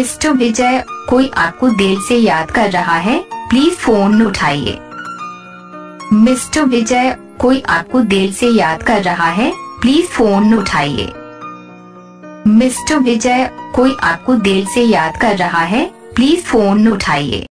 Mister Vijay कोई आपको दिल से याद कर रहा है प्लीज़ फ़ोन उठाइए। मिस्टर विजय कोई आपको दिल से याद कर रहा है प्लीज़ फ़ोन उठाइए। मिस्टर विजय कोई आपको दिल से याद कर रहा है प्लीज़ फ़ोन उठाइए।